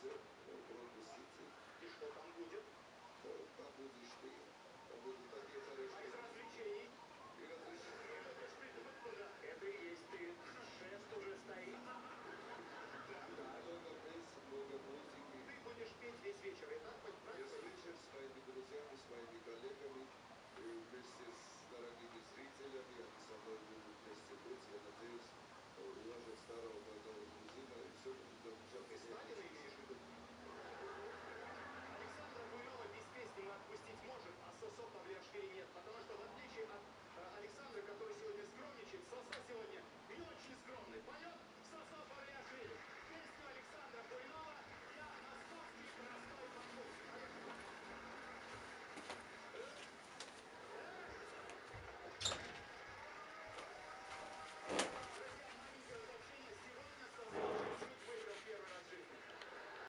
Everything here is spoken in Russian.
И что там будет? Там будут штыки, там будут такие хорошие. Из развлечений. И развлечений. Это ж придумать нужно. Это и есть ты. Шест уже стоит. Да, много песен, много музыки. Ты будешь петь весь вечер, и так хоть Весь вечер с моими друзьями, с моими коллегами, и вместе с дорогими зрителями, они со мной будут вместе быть, я надеюсь, у меня же старого